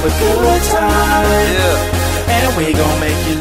have a good time. Yeah. And we gon' make you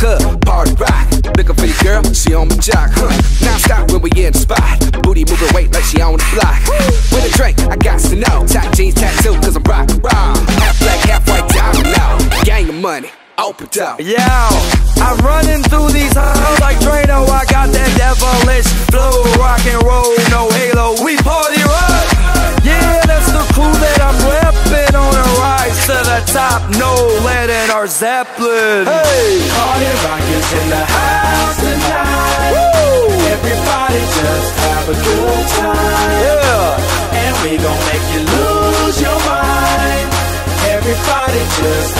club, party rock. Looking for your girl, she on my jock, huh? Now stop when we in the spot. Booty moving weight like she on the block. With a drink, I got to know. Tight jeans tattoo, cause I'm rock, rock. Half black, half white, diamond now. Gang of money, open up. Yo, I'm running through these halls like Drano. I got that devilish flow, rock and roll, no halo. We party rock. Yeah, that's the crew that I'm repping on a rise to the top. No lead in our Zeppelin. Hey, Party rock is in the house tonight. Everybody just have a good time. yeah. And we gon' make you lose your mind. Everybody just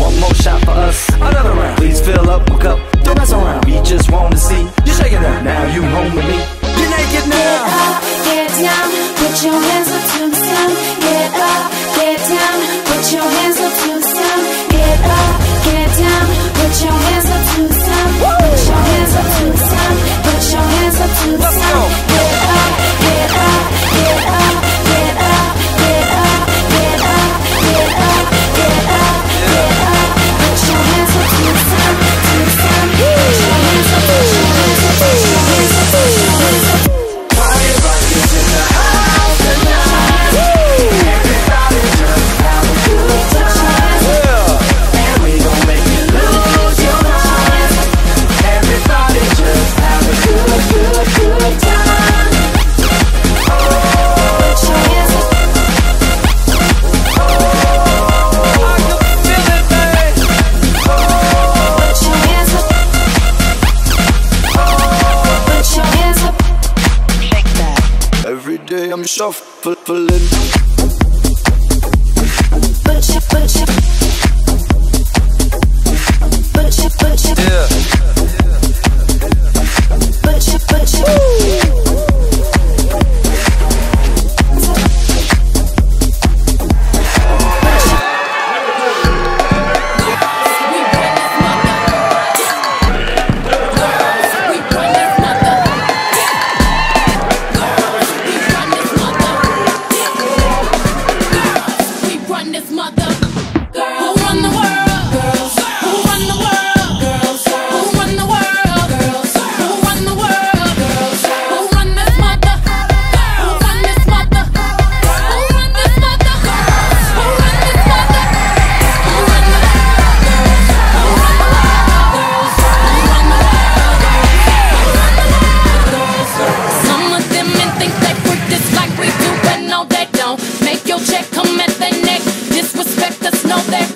More shot for us, another round. Please fill up my cup, don't mess around. We just want to see you shaking up. Now you home with me. You're naked now. Get up, get down, put your hands shuffling.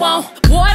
What